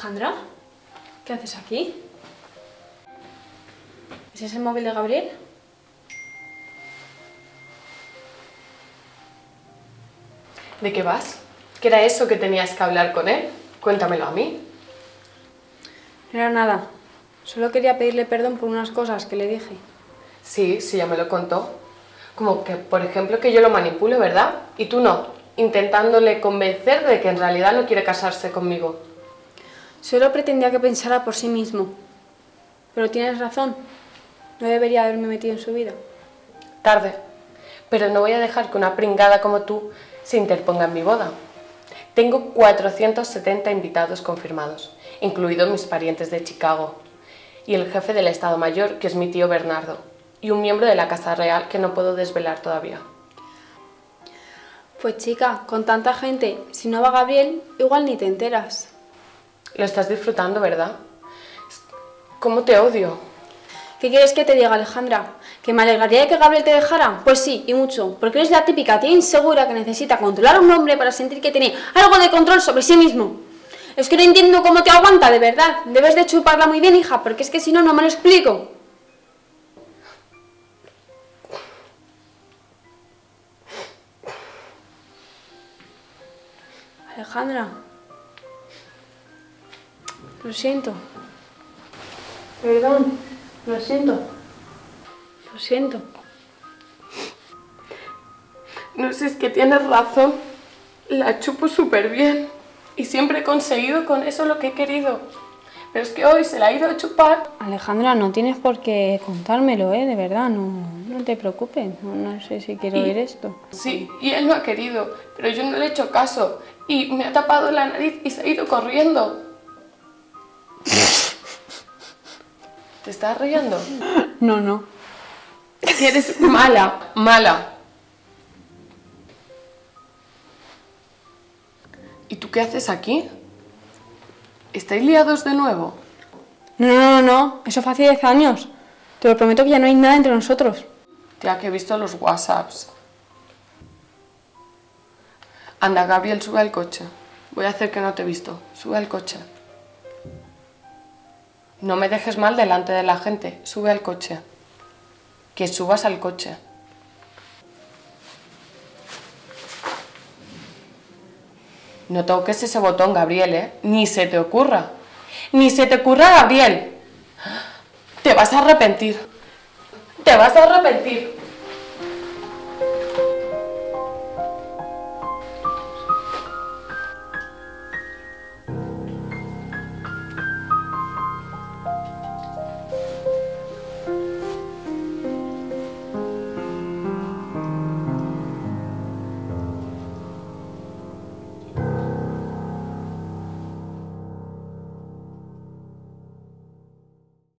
Alejandra, ¿qué haces aquí? ¿Ese es el móvil de Gabriel? ¿De qué vas? ¿Qué era eso que tenías que hablar con él? Cuéntamelo a mí. No era nada. Solo quería pedirle perdón por unas cosas que le dije. Sí, sí, ya me lo contó. Como que, por ejemplo, que yo lo manipulo, ¿verdad? Y tú no, intentándole convencer de que en realidad no quiere casarse conmigo. Solo pretendía que pensara por sí mismo. Pero tienes razón. No debería haberme metido en su vida. Tarde. Pero no voy a dejar que una pringada como tú se interponga en mi boda. Tengo 470 invitados confirmados, incluidos mis parientes de Chicago, y el jefe del Estado Mayor, que es mi tío Bernardo, y un miembro de la Casa Real que no puedo desvelar todavía. Pues chica, con tanta gente, si no va Gabriel, igual ni te enteras. Lo estás disfrutando, ¿verdad? ¿Cómo te odio? ¿Qué quieres que te diga, Alejandra? ¿Que me alegraría de que Gabriel te dejara? Pues sí, y mucho. Porque eres la típica tía insegura que necesita controlar a un hombre para sentir que tiene algo de control sobre sí mismo. Es que no entiendo cómo te aguanta, de verdad. Debes de chuparla muy bien, hija, porque es que si no, no me lo explico. Alejandra. Lo siento. Perdón. Lo siento. Lo siento. No sé, es que tienes razón. La chupo súper bien. Y siempre he conseguido con eso lo que he querido. Pero es que hoy se la ha ido a chupar. Alejandra, no tienes por qué contármelo, ¿eh? De verdad, no, no te preocupes. No, no sé si quiero Y- oír esto. Sí, y él no ha querido, pero yo no le he hecho caso. Y me ha tapado la nariz y se ha ido corriendo. ¿Te estás riendo? No, no. Que eres mala, mala. ¿Y tú qué haces aquí? ¿Estáis liados de nuevo? No, no, no, no. Eso fue hace 10 años. Te lo prometo que ya no hay nada entre nosotros. Ya que he visto los whatsapps. Anda, Gabriel, sube al coche. Voy a hacer que no te he visto. Sube al coche. No me dejes mal delante de la gente. Sube al coche. Que subas al coche. No toques ese botón, Gabriel, ¿eh? Ni se te ocurra. Ni se te ocurra, Gabriel. Te vas a arrepentir. Te vas a arrepentir.